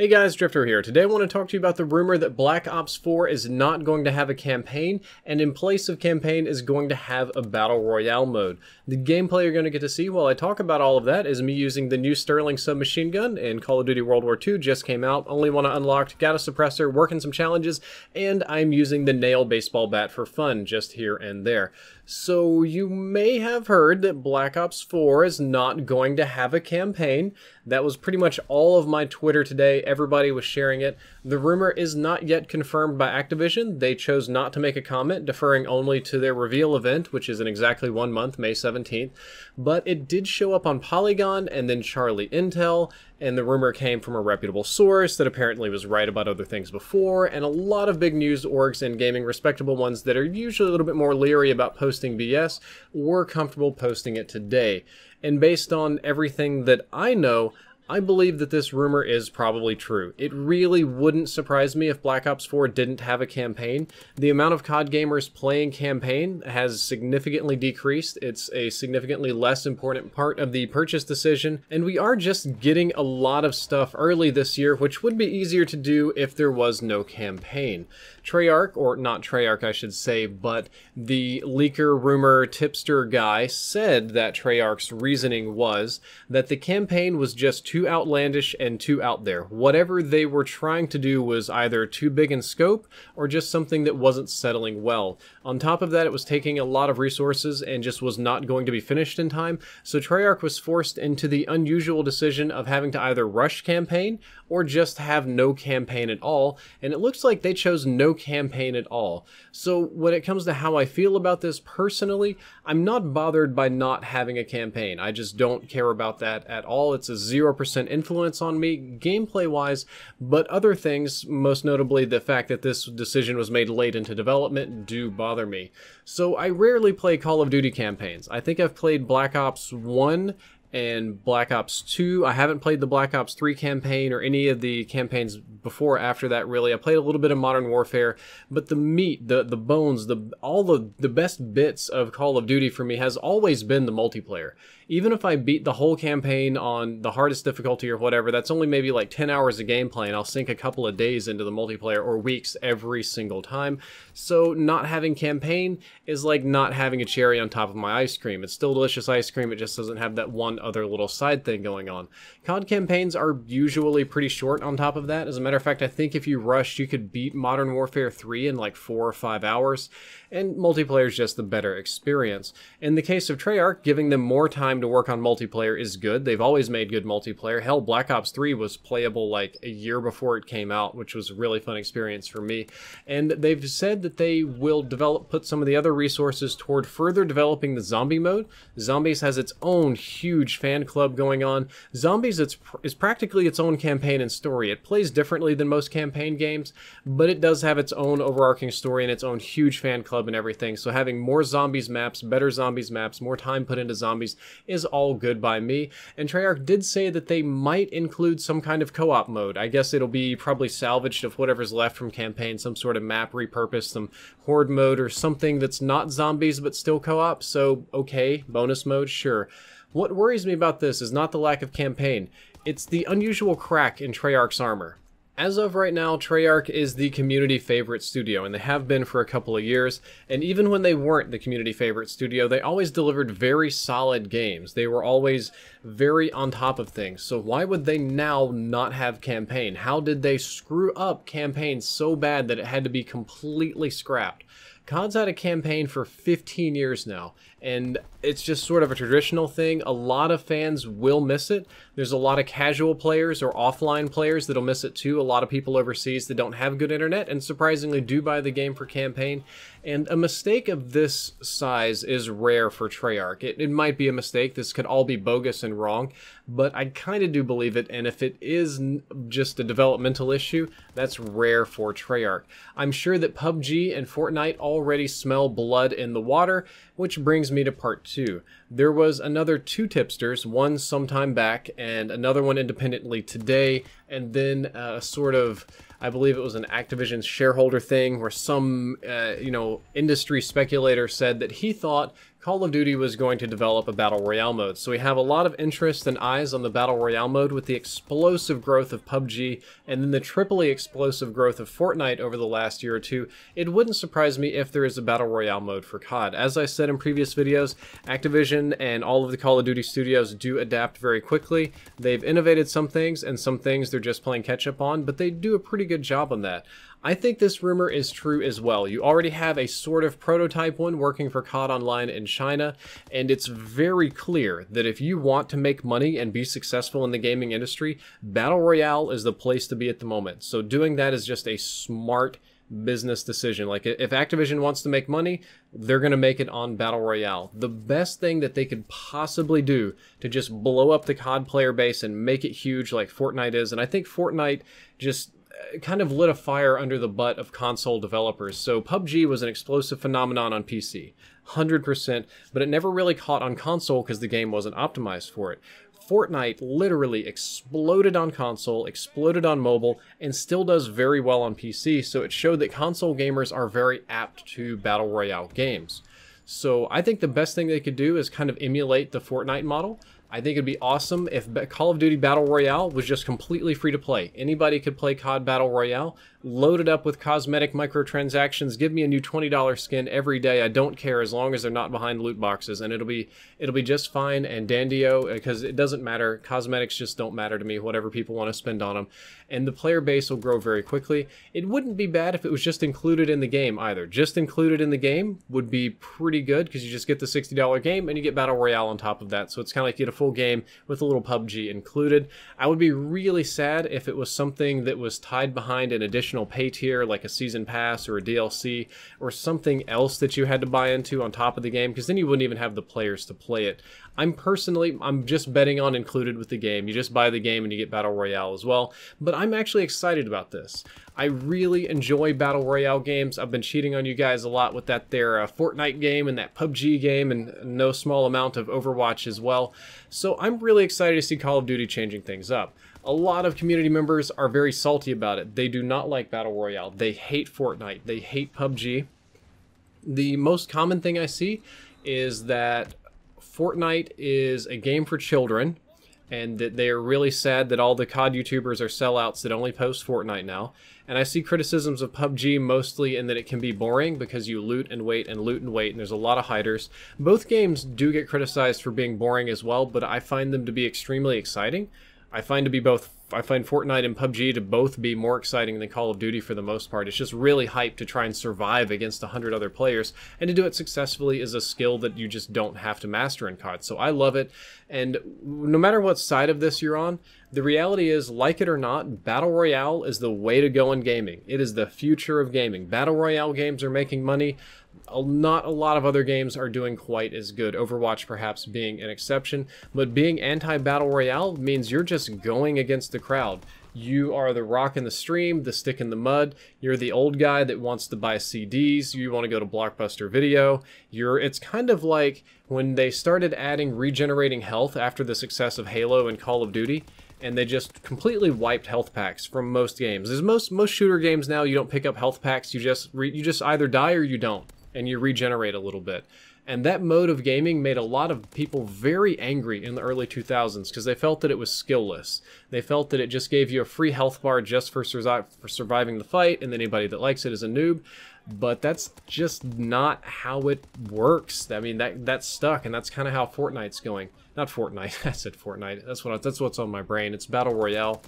Hey guys, Drifter here. Today I want to talk to you about the rumor that Black Ops 4 is not going to have a campaign, and in place of campaign is going to have a Battle Royale mode. The gameplay you're going to get to see while I talk about all of that is me using the new Sterling submachine gun in Call of Duty World War II, just came out, only one unlocked, got a suppressor, working some challenges, and I'm using the nail baseball bat for fun, just here and there. So you may have heard that Black Ops 4 is not going to have a campaign. That was pretty much all of my Twitter today. Everybody was sharing it. The rumor is not yet confirmed by Activision. They chose not to make a comment, deferring only to their reveal event, which is in exactly one month, May 17th. But it did show up on Polygon and then Charlie Intel, and the rumor came from a reputable source that apparently was right about other things before, and a lot of big news orgs and gaming respectable ones that are usually a little bit more leery about posting BS were comfortable posting it today. And based on everything that I know, I believe that this rumor is probably true. It really wouldn't surprise me if Black Ops 4 didn't have a campaign. The amount of COD gamers playing campaign has significantly decreased. It's a significantly less important part of the purchase decision, and we are just getting a lot of stuff early this year, which would be easier to do if there was no campaign. Treyarch, or not Treyarch I should say, but the leaker, rumor, tipster guy said that Treyarch's reasoning was that the campaign was just too too outlandish and too out there. Whatever they were trying to do was either too big in scope or just something that wasn't settling well. On top of that, it was taking a lot of resources and just was not going to be finished in time, so Treyarch was forced into the unusual decision of having to either rush campaign or just have no campaign at all, and it looks like they chose no campaign at all. So when it comes to how I feel about this personally, I'm not bothered by not having a campaign. I just don't care about that at all. It's a 0% influence on me gameplay wise, but other things, most notably the fact that this decision was made late into development, do bother me. So I rarely play Call of Duty campaigns. I think I've played Black Ops 1 and Black Ops 2. I haven't played the Black Ops 3 campaign or any of the campaigns before after that really. I played a little bit of Modern Warfare, but the meat, the the bones, the all the the best bits of Call of Duty for me has always been the multiplayer. Even if I beat the whole campaign on the hardest difficulty or whatever, that's only maybe like 10 hours of gameplay and I'll sink a couple of days into the multiplayer or weeks every single time. So not having campaign is like not having a cherry on top of my ice cream. It's still delicious ice cream, it just doesn't have that one other little side thing going on. COD campaigns are usually pretty short on top of that. As a matter of fact, I think if you rushed, you could beat Modern Warfare 3 in like four or five hours, and multiplayer is just the better experience. In the case of Treyarch, giving them more to work on multiplayer is good. They've always made good multiplayer. Hell, Black Ops 3 was playable like a year before it came out, which was a really fun experience for me. And they've said that they will develop, put some of the other resources toward further developing the zombie mode. Zombies has its own huge fan club going on. Zombies it's, is practically its own campaign and story. It plays differently than most campaign games, but it does have its own overarching story and its own huge fan club and everything. So having more zombies maps, better zombies maps, more time put into zombies is all good by me. And Treyarch did say that they might include some kind of co-op mode. I guess it'll be probably salvaged of whatever's left from campaign, some sort of map repurposed, some horde mode or something that's not zombies but still co-op. So okay, bonus mode, sure. What worries me about this is not the lack of campaign, it's the unusual crack in Treyarch's armor. As of right now, Treyarch is the community favorite studio, and they have been for a couple of years. And even when they weren't the community favorite studio, they always delivered very solid games. They were always very on top of things. So why would they now not have campaign? How did they screw up campaign so bad that it had to be completely scrapped? COD's had a campaign for 15 years now, and it's just sort of a traditional thing. A lot of fans will miss it. There's a lot of casual players or offline players that'll miss it too. A lot of people overseas that don't have good internet and surprisingly do buy the game for campaign. And a mistake of this size is rare for Treyarch. It, it might be a mistake. This could all be bogus and wrong, but I kind of do believe it. And if it is just a developmental issue, that's rare for Treyarch. I'm sure that PUBG and Fortnite already smell blood in the water, which brings me to part two. There was another two tipsters, one sometime back and another one independently today, and then a sort of I believe it was an Activision shareholder thing where some, uh, you know, industry speculator said that he thought Call of Duty was going to develop a Battle Royale mode. So we have a lot of interest and eyes on the Battle Royale mode with the explosive growth of PUBG and then the triply explosive growth of Fortnite over the last year or two. It wouldn't surprise me if there is a Battle Royale mode for COD. As I said in previous videos, Activision and all of the Call of Duty studios do adapt very quickly. They've innovated some things and some things they're just playing catch up on, but they do a pretty good job on that. I think this rumor is true as well. You already have a sort of prototype one working for COD Online in China, and it's very clear that if you want to make money and be successful in the gaming industry, Battle Royale is the place to be at the moment. So doing that is just a smart business decision. Like if Activision wants to make money, they're going to make it on Battle Royale. The best thing that they could possibly do to just blow up the COD player base and make it huge like Fortnite is, and I think Fortnite just kind of lit a fire under the butt of console developers. So PUBG was an explosive phenomenon on PC, 100%, but it never really caught on console because the game wasn't optimized for it. Fortnite literally exploded on console, exploded on mobile, and still does very well on PC, so it showed that console gamers are very apt to Battle Royale games. So I think the best thing they could do is kind of emulate the Fortnite model. I think it'd be awesome if Call of Duty Battle Royale was just completely free to play. Anybody could play COD Battle Royale, load it up with cosmetic microtransactions, give me a new $20 skin every day. I don't care as long as they're not behind loot boxes and it'll be it'll be just fine and dandio because uh, it doesn't matter. Cosmetics just don't matter to me, whatever people want to spend on them. And the player base will grow very quickly. It wouldn't be bad if it was just included in the game either. Just included in the game would be pretty good because you just get the $60 game and you get Battle Royale on top of that. So it's kind of like you get a full game with a little PUBG included. I would be really sad if it was something that was tied behind an additional pay tier like a season pass or a DLC or something else that you had to buy into on top of the game because then you wouldn't even have the players to play it. I'm personally, I'm just betting on included with the game. You just buy the game and you get Battle Royale as well. But I'm actually excited about this. I really enjoy Battle Royale games. I've been cheating on you guys a lot with that there uh, Fortnite game and that PUBG game and no small amount of Overwatch as well. So I'm really excited to see Call of Duty changing things up. A lot of community members are very salty about it. They do not like Battle Royale. They hate Fortnite. They hate PUBG. The most common thing I see is that Fortnite is a game for children and that they are really sad that all the COD YouTubers are sellouts that only post Fortnite now. And I see criticisms of PUBG mostly in that it can be boring because you loot and wait and loot and wait, and there's a lot of hiders. Both games do get criticized for being boring as well, but I find them to be extremely exciting. I find to be both I find Fortnite and PUBG to both be more exciting than Call of Duty for the most part. It's just really hype to try and survive against 100 other players, and to do it successfully is a skill that you just don't have to master in COD. So I love it, and no matter what side of this you're on, the reality is, like it or not, Battle Royale is the way to go in gaming. It is the future of gaming. Battle Royale games are making money not a lot of other games are doing quite as good, Overwatch perhaps being an exception, but being anti-Battle Royale means you're just going against the crowd. You are the rock in the stream, the stick in the mud. You're the old guy that wants to buy CDs. You want to go to Blockbuster Video. You're it's kind of like when they started adding regenerating health after the success of Halo and Call of Duty and they just completely wiped health packs from most games. As most most shooter games now, you don't pick up health packs. You just you just either die or you don't and you regenerate a little bit. And that mode of gaming made a lot of people very angry in the early 2000s because they felt that it was skillless. They felt that it just gave you a free health bar just for, sur- for surviving the fight, and then anybody that likes it is a noob. But that's just not how it works. I mean, that that's stuck, and that's kind of how Fortnite's going. Not Fortnite. I said Fortnite. That's what that's what's on my brain. It's battle royale.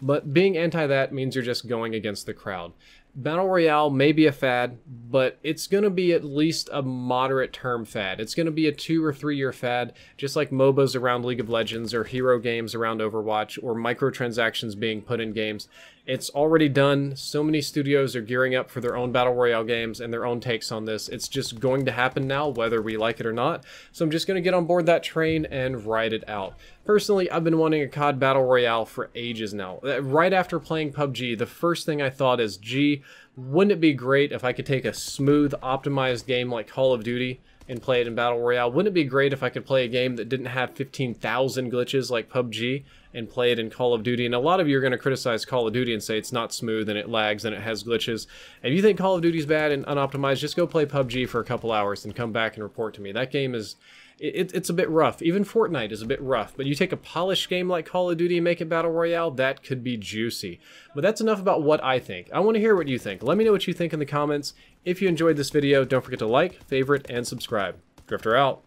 But being anti that means you're just going against the crowd. Battle Royale may be a fad, but it's going to be at least a moderate term fad. It's going to be a two or three year fad, just like MOBAs around League of Legends or hero games around Overwatch or microtransactions being put in games. It's already done. So many studios are gearing up for their own Battle Royale games and their own takes on this. It's just going to happen now, whether we like it or not. So I'm just going to get on board that train and ride it out. Personally, I've been wanting a COD Battle Royale for ages now. Uh, right after playing PUBG, the first thing I thought is, gee, wouldn't it be great if I could take a smooth, optimized game like Call of Duty and play it in Battle Royale? Wouldn't it be great if I could play a game that didn't have 15,000 glitches like PUBG and play it in Call of Duty. And a lot of you are going to criticize Call of Duty and say it's not smooth and it lags and it has glitches. And if you think Call of Duty's bad and unoptimized, just go play PUBG for a couple hours and come back and report to me. That game is it, it's a bit rough. Even Fortnite is a bit rough, but you take a polished game like Call of Duty and make it Battle Royale, that could be juicy. But that's enough about what I think. I want to hear what you think. Let me know what you think in the comments. If you enjoyed this video, don't forget to like, favorite, and subscribe. Drifter out.